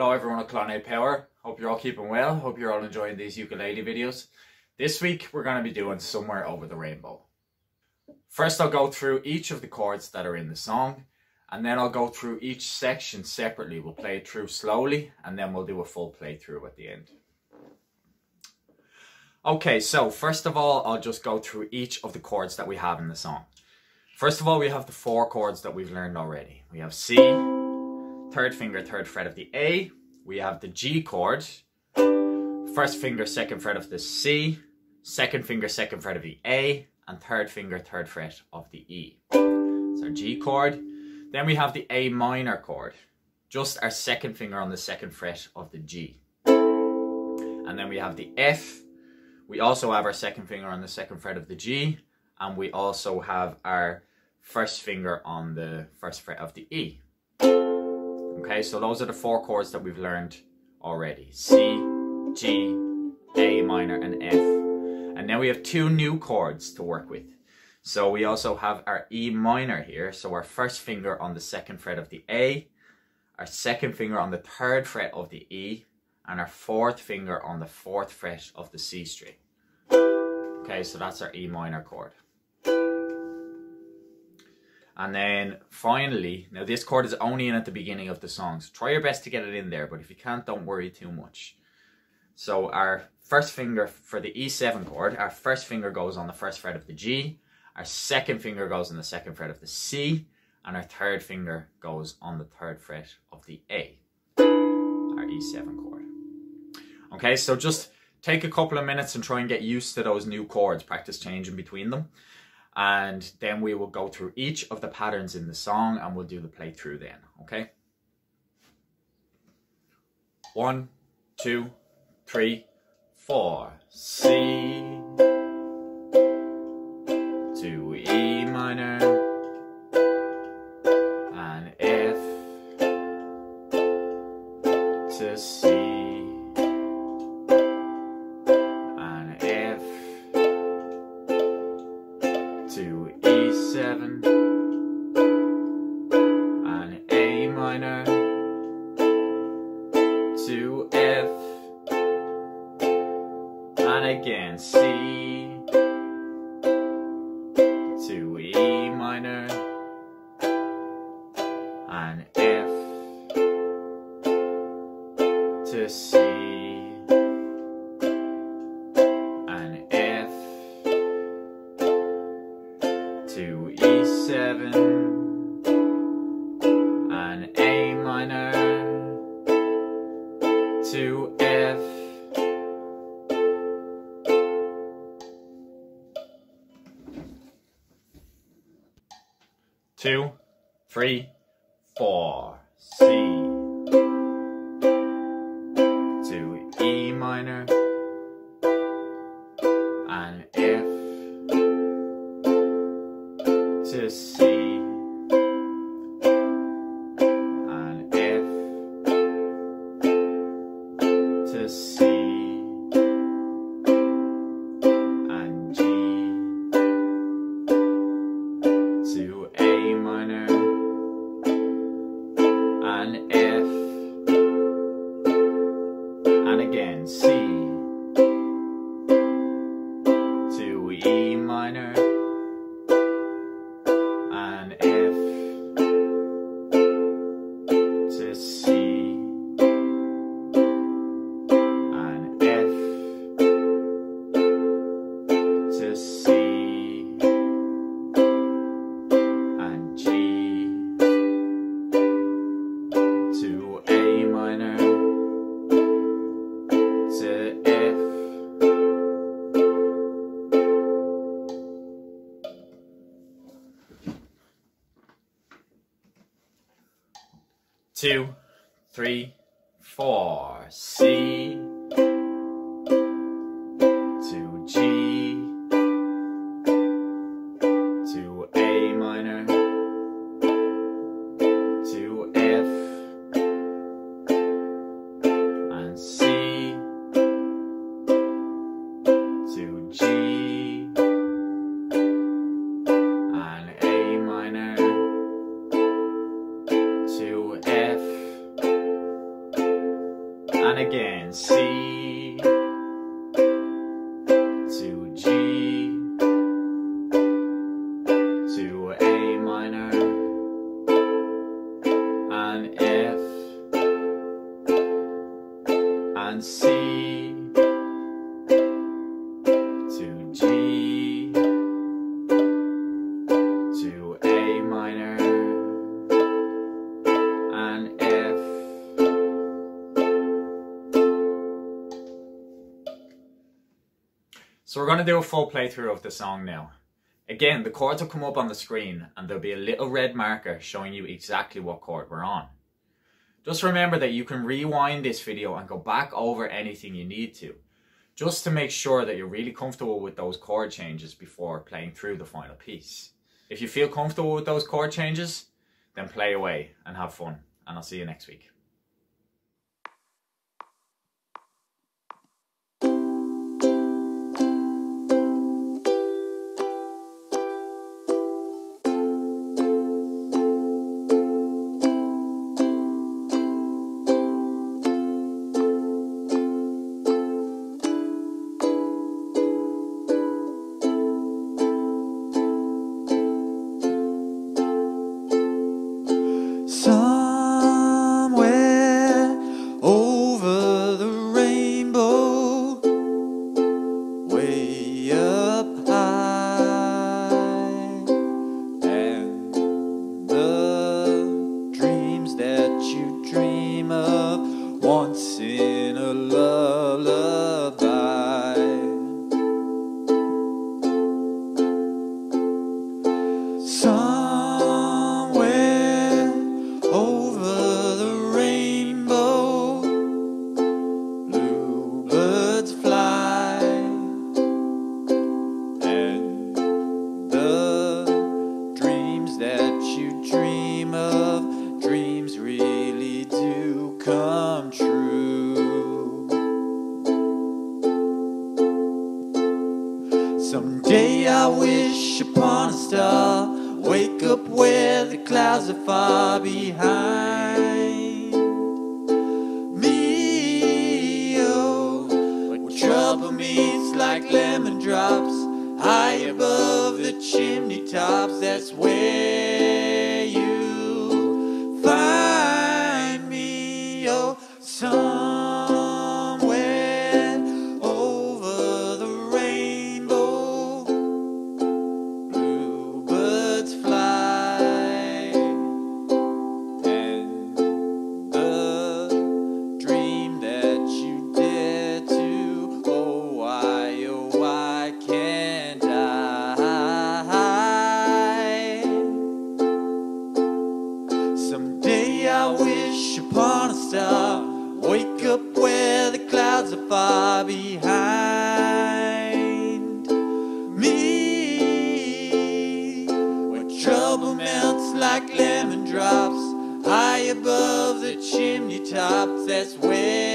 Hello everyone at Clonea Power. Hope you're all keeping well. Hope you're all enjoying these ukulele videos. This week we're going to be doing Somewhere Over the Rainbow. First I'll go through each of the chords that are in the song and then I'll go through each section separately. We'll play it through slowly and then we'll do a full playthrough at the end. Okay, so first of all, I'll just go through each of the chords that we have in the song. First of all, we have the four chords that we've learned already. We have C, third finger, third fret of the A. We have the G chord, first finger, second fret of the C, second finger, second fret of the A, and third finger, third fret of the E. It's our G chord. Then we have the A minor chord, just our second finger on the second fret of the G. And then we have the F, we also have our second finger on the second fret of the G, and we also have our first finger on the first fret of the E. Okay, so those are the four chords that we've learned already. C, G, A minor, and F. And now we have two new chords to work with. So we also have our E minor here. So our first finger on the second fret of the A, our second finger on the third fret of the E, and our fourth finger on the fourth fret of the C string. Okay, so that's our E minor chord. And then finally, now this chord is only in at the beginning of the song, so try your best to get it in there, but if you can't, don't worry too much. So our first finger for the E7 chord, our first finger goes on the first fret of the G, our second finger goes on the second fret of the C, and our third finger goes on the third fret of the A, our E7 chord. Okay, so just take a couple of minutes and try and get used to those new chords, practice changing between them. And then we will go through each of the patterns in the song and we'll do the playthrough then, okay? One, two, three, four. C to E minor and F to C. again C. To E minor. And F. To C. And F. To E7 and two, three, four. C. To E minor. And F. To C two three four. C So we're going to do a full playthrough of the song now. Again, the chords will come up on the screen and there'll be a little red marker showing you exactly what chord we're on. Just remember that you can rewind this video and go back over anything you need to, just to make sure that you're really comfortable with those chord changes before playing through the final piece. If you feel comfortable with those chord changes, then play away and have fun, and I'll see you next week. Somewhere above the chimney tops. That's where